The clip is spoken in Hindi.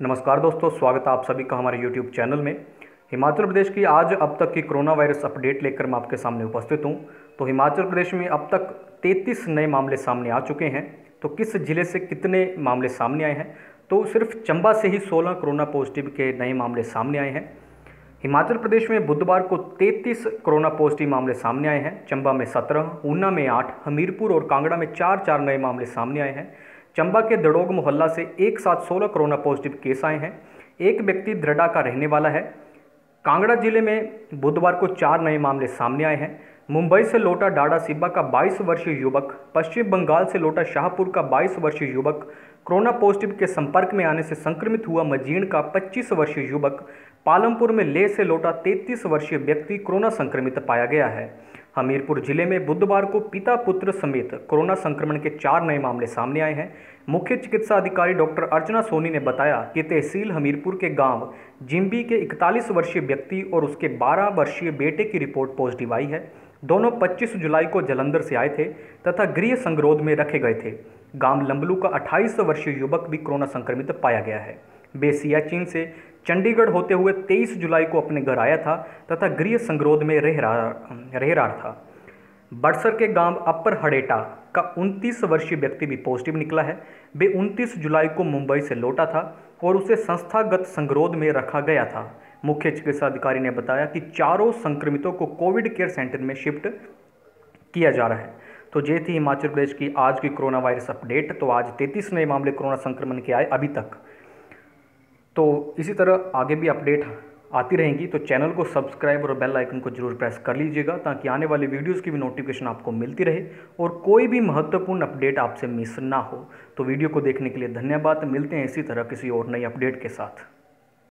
नमस्कार दोस्तों स्वागत है आप सभी का हमारे YouTube चैनल में। हिमाचल प्रदेश की आज अब तक की कोरोना वायरस अपडेट लेकर मैं आपके सामने उपस्थित हूँ। तो हिमाचल प्रदेश में अब तक 33 नए मामले सामने आ चुके हैं। तो किस ज़िले से कितने मामले सामने आए हैं? तो सिर्फ़ चंबा से ही 16 कोरोना पॉजिटिव के नए मामले सामने आए हैं। हिमाचल प्रदेश में बुधवार को 33 कोरोना पॉजिटिव मामले सामने आए हैं। चंबा में 17, ऊना में 8, हमीरपुर और कांगड़ा में चार चार नए मामले सामने आए हैं। चंबा के दड़ोग मोहल्ला से एक साथ सोलह कोरोना पॉजिटिव केस आए हैं। एक व्यक्ति दृढ़ा का रहने वाला है। कांगड़ा ज़िले में बुधवार को चार नए मामले सामने आए हैं। मुंबई से लौटा डाडा सिब्बा का 22 वर्षीय युवक, पश्चिम बंगाल से लौटा शाहपुर का 22 वर्षीय युवक, कोरोना पॉजिटिव के संपर्क में आने से संक्रमित हुआ मजीण का 25 वर्षीय युवक, पालमपुर में लेह से लौटा 33 वर्षीय व्यक्ति कोरोना संक्रमित पाया गया है। हमीरपुर ज़िले में बुधवार को पिता पुत्र समेत कोरोना संक्रमण के चार नए मामले सामने आए हैं। मुख्य चिकित्सा अधिकारी डॉक्टर अर्चना सोनी ने बताया कि तहसील हमीरपुर के गाँव जिम्बी के 41 वर्षीय व्यक्ति और उसके 12 वर्षीय बेटे की रिपोर्ट पॉजिटिव आई है। दोनों 25 जुलाई को जलंधर से आए थे तथा गृह संगरोध में रखे गए थे। गाँव लंबलू का 28 वर्षीय युवक भी कोरोना संक्रमित पाया गया है। वे सियाचिन से चंडीगढ़ होते हुए 23 जुलाई को अपने घर आया था तथा गृह संगरोध में रह रहा रह रहा था। बड़सर के गाँव अपर हडेटा का 29 वर्षीय व्यक्ति भी पॉजिटिव निकला है। वे 29 जुलाई को मुंबई से लौटा था और उसे संस्थागत संगरोध में रखा गया था। मुख्य चिकित्सा अधिकारी ने बताया कि चारों संक्रमितों को कोविड केयर सेंटर में शिफ्ट किया जा रहा है। तो ये थी हिमाचल प्रदेश की आज की कोरोना वायरस अपडेट। तो आज 33 नए मामले कोरोना संक्रमण के आए अभी तक। तो इसी तरह आगे भी अपडेट आती रहेंगी। तो चैनल को सब्सक्राइब और बेल आइकन को ज़रूर प्रेस कर लीजिएगा ताकि आने वाली वीडियोस की भी नोटिफिकेशन आपको मिलती रहे और कोई भी महत्वपूर्ण अपडेट आपसे मिस ना हो। तो वीडियो को देखने के लिए धन्यवाद। मिलते हैं इसी तरह किसी और नई अपडेट के साथ।